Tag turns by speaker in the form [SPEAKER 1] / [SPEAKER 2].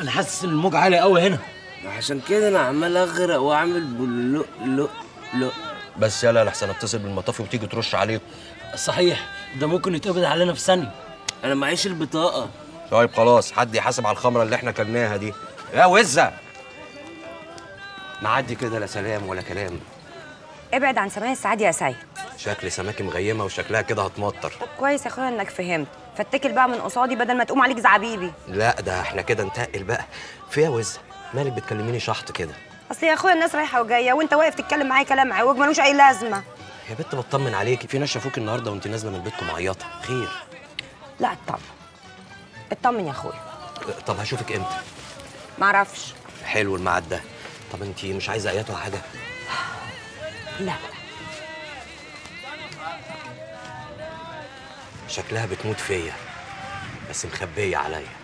[SPEAKER 1] أنا حاسس إن الموج عالي قوي هنا.
[SPEAKER 2] عشان كده أنا عمال أغرق وأعمل بلو لو لو
[SPEAKER 3] بس يلا لحسن اتصل بالمطافي وتيجي ترش عليهم
[SPEAKER 1] صحيح ده ممكن يتقبض علينا في ثانية.
[SPEAKER 2] أنا معيش البطاقة.
[SPEAKER 3] طيب خلاص حد يحاسب على الخمرة اللي إحنا كلناها دي. يا وزة! معدي كده لا سلام ولا كلام.
[SPEAKER 4] ابعد عن سماء السعاد يا سيد
[SPEAKER 3] شكل سماكي مغيمة وشكلها كده هتمطر.
[SPEAKER 4] طب كويس يا أخويا إنك فهمت. فاتكل بقى من قصادي بدل ما تقوم عليك زعبيبي.
[SPEAKER 3] لا ده إحنا كده نتقل بقى. فيها وزه مالك بتكلميني شحط كده؟
[SPEAKER 4] أصل يا أخويا الناس رايحة وجاية وأنت واقف تتكلم معايا كلام عوج ملوش أي لازمة.
[SPEAKER 3] يا بنت بطمن عليكي في ناس شافوك النهارده وأنت نازلة من بيتكم معيطه خير.
[SPEAKER 4] لا اطمن اطمن يا أخويا.
[SPEAKER 3] طب هشوفك إمتى؟
[SPEAKER 4] معرفش
[SPEAKER 3] حلو الميعاد ده. طب انت مش عايزة ايات ولا حاجة؟
[SPEAKER 4] لا.
[SPEAKER 3] شكلها بتموت فيا بس مخبية عليا.